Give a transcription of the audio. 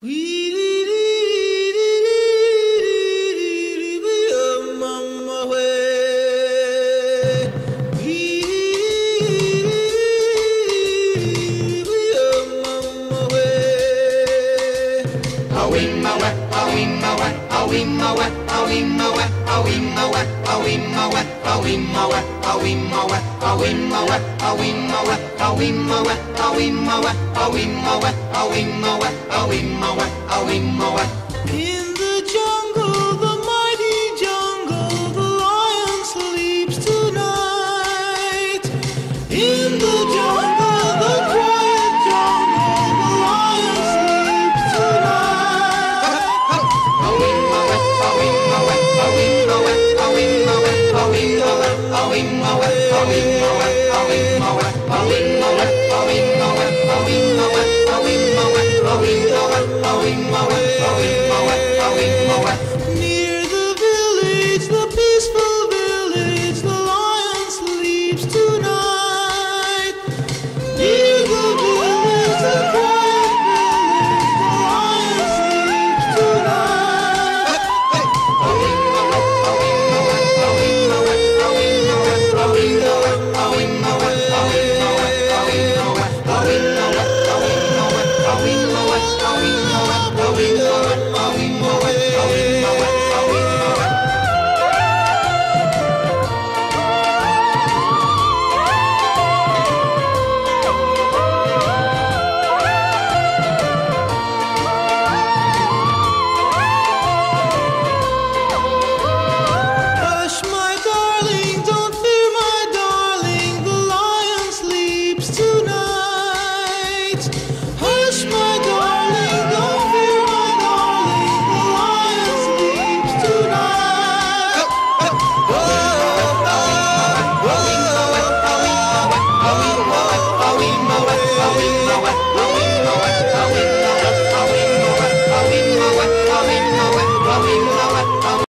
In In the Oh, away, we away.